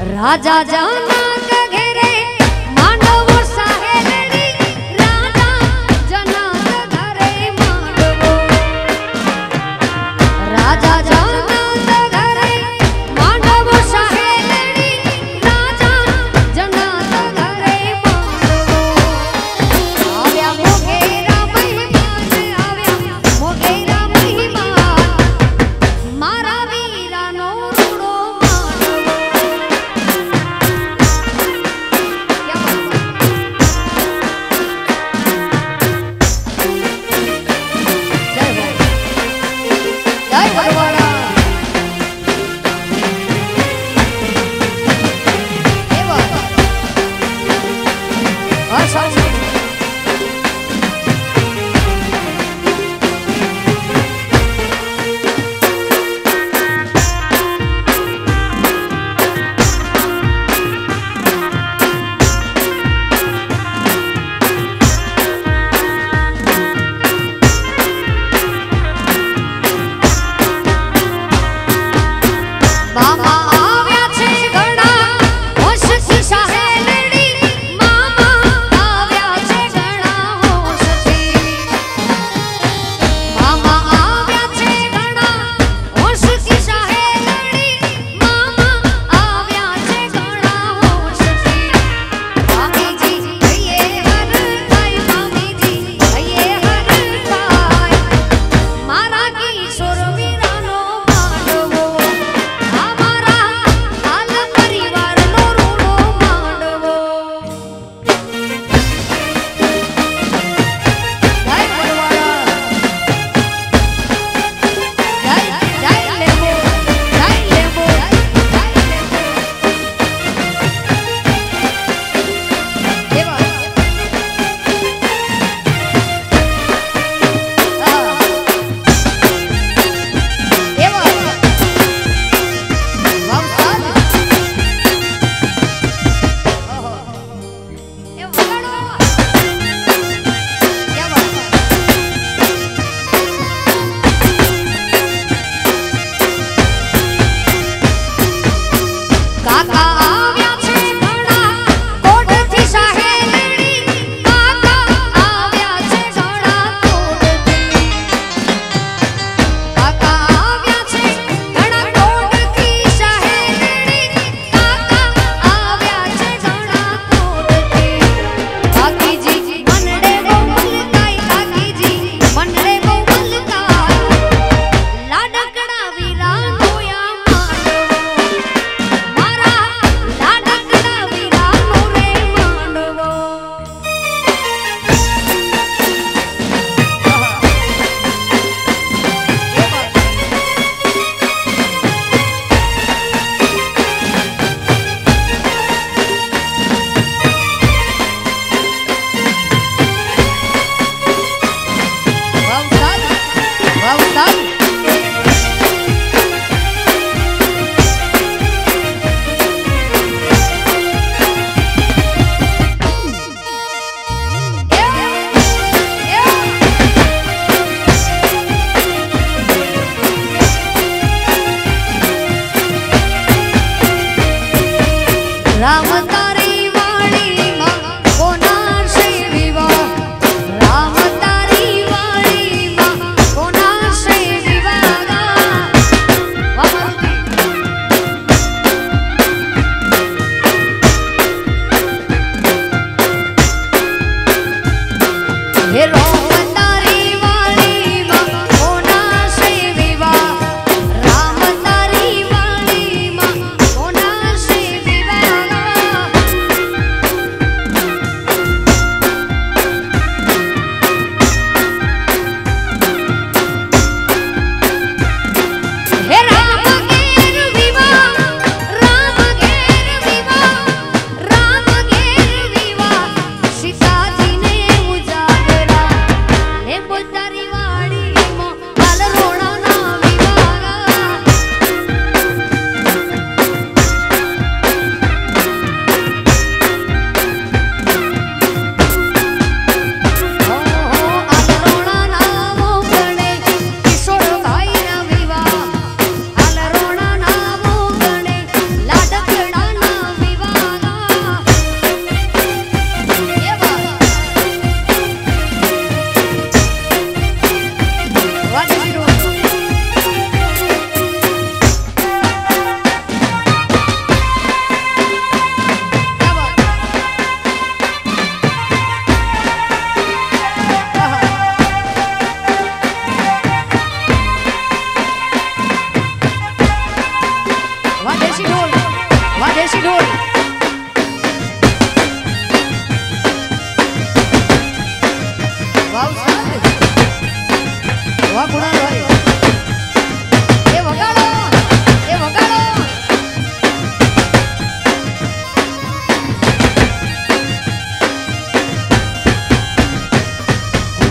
राजा जाना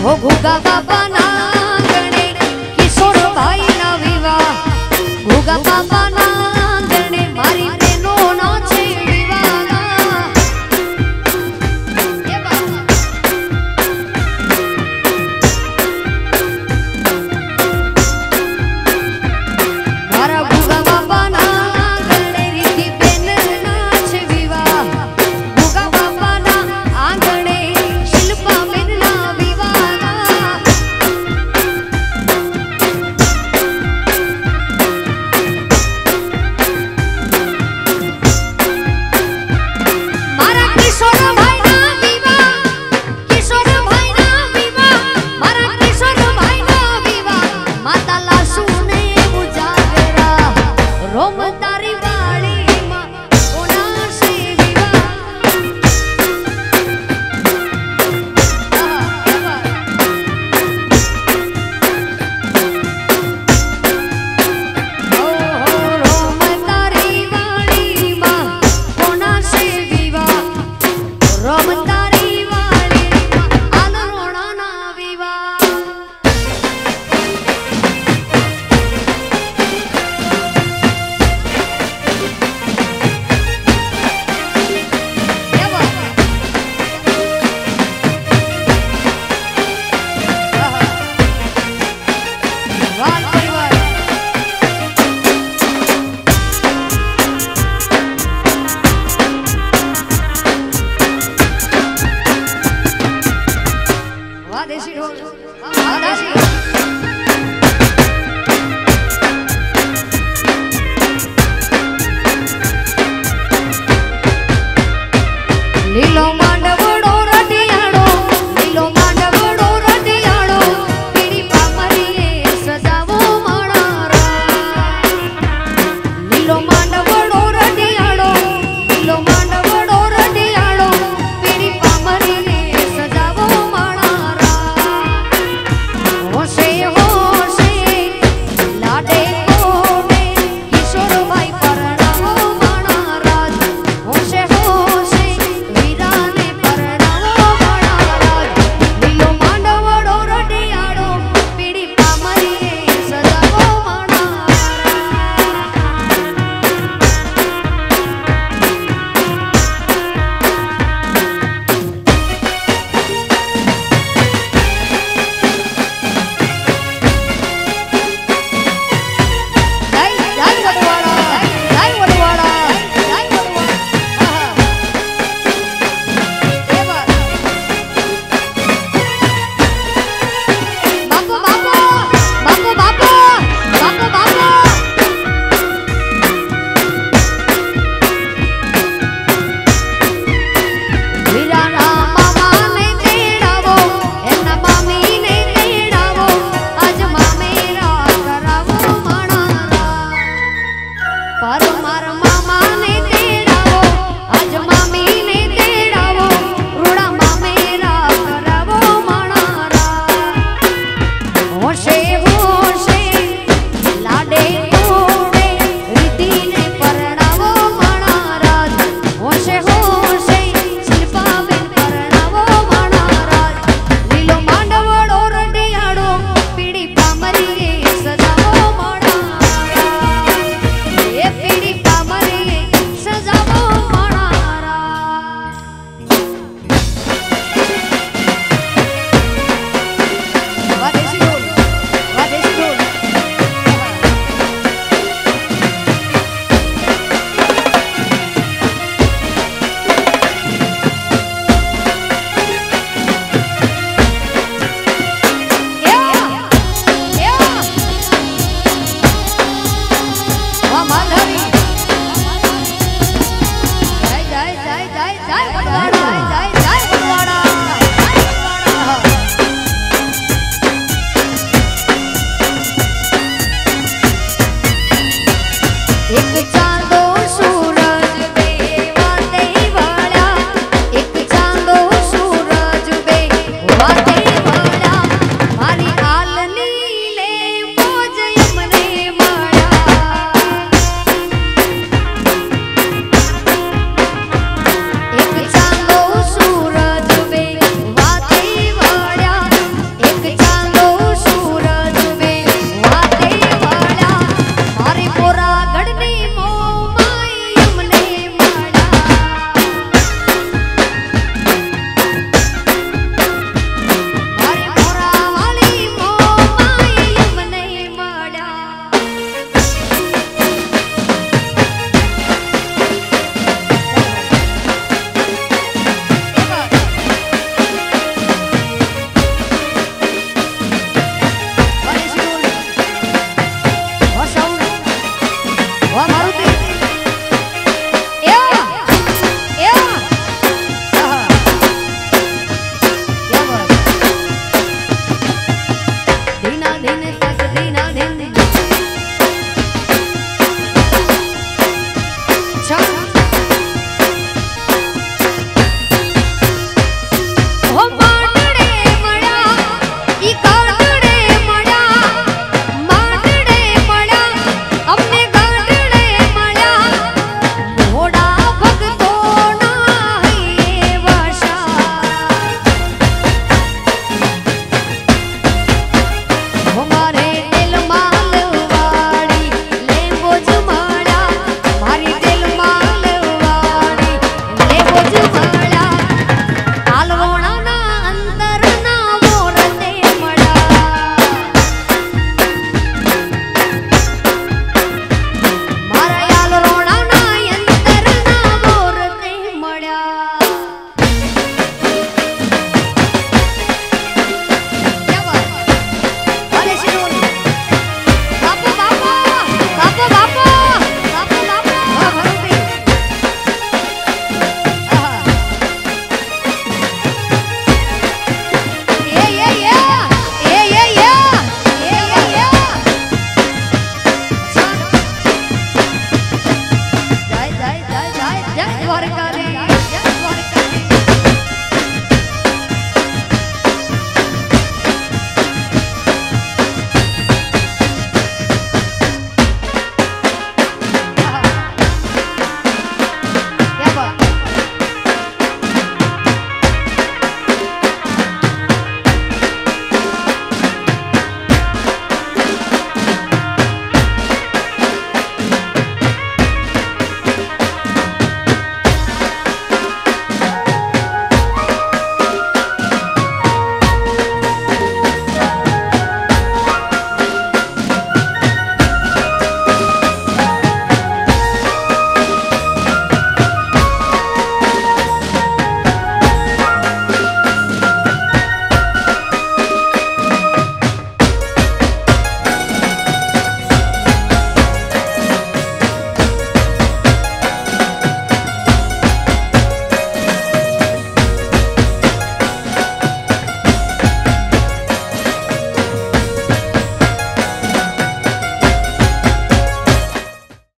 हो भूखा का बना